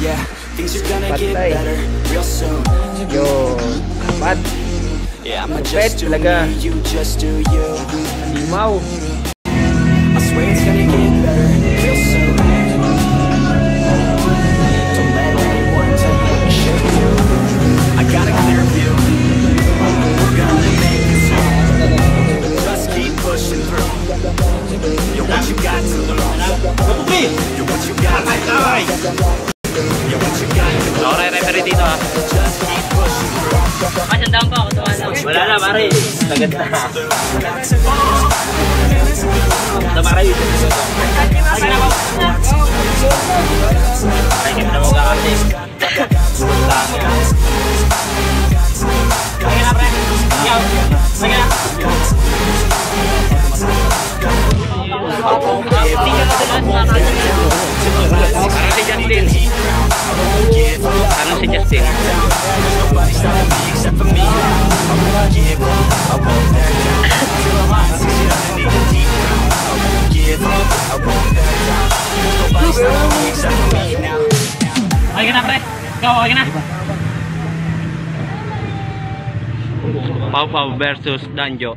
Yeah, things are gonna get better real soon. Yun. Pat. Yeah, Pet just do me, you just do you. Limaw. I swear it's gonna Sederhana mari. Sederhana. Kita mari. Na, pre. Na. Pau Pau versus Danjo.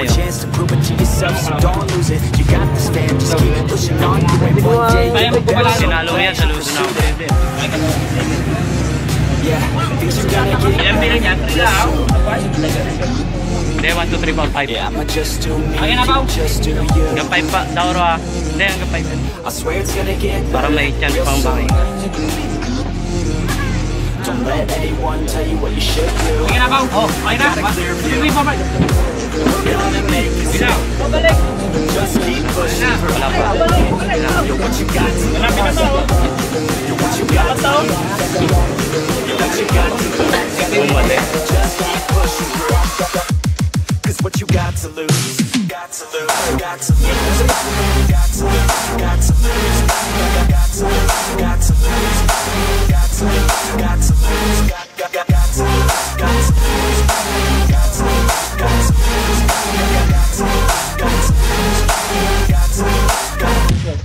a chance to prove it to yourself, so don't lose it. You got this, fam. Just keep pushing on. You ain't one day. You'll be better than Yeah, things you gotta get. Dia one two three four five. Yeah, I'ma just do me. Okay na pau. Just do you. Gampay pa daw ro. Dia ang gampay. I swear it's gonna get. Para may chance pa ang let anyone tell you what you should do. Okay na, Pao. Oh, okay na. Sige, pa, pre. We're gonna oh, make it soon. Pabalik. Just keep pushing through. Wala pa. You're what you got to Malapit na to. You're what you got to You're what you got to mali. Just keep pushing through. Cause what you got to lose, got to lose, got to lose, got to lose, got to lose, got to lose, got to lose,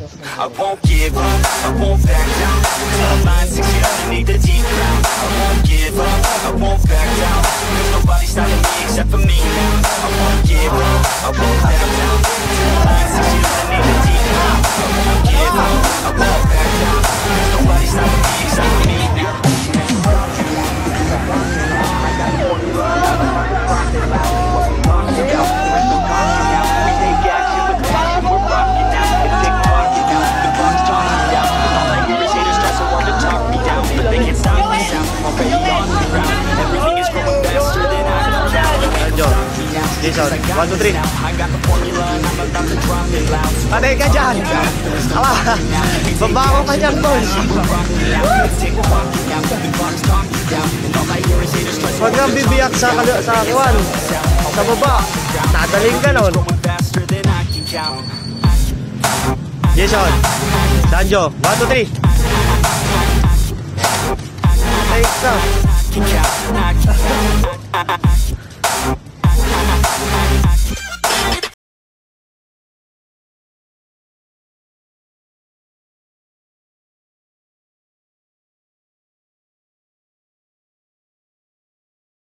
I won't give up, I won't back down. I'm lying six feet underneath the deep ground. I won't give up, I won't back down. There's nobody stopping me except for me now. I won't give up, I won't back down Peace out. One, two, three. Patay ka dyan. Alah, babago ka dyan, boss. Huwag kang bibiyak sa, sa kawan. Sa baba. Tadaling ka nun. Jason. One, two, three. Take ka.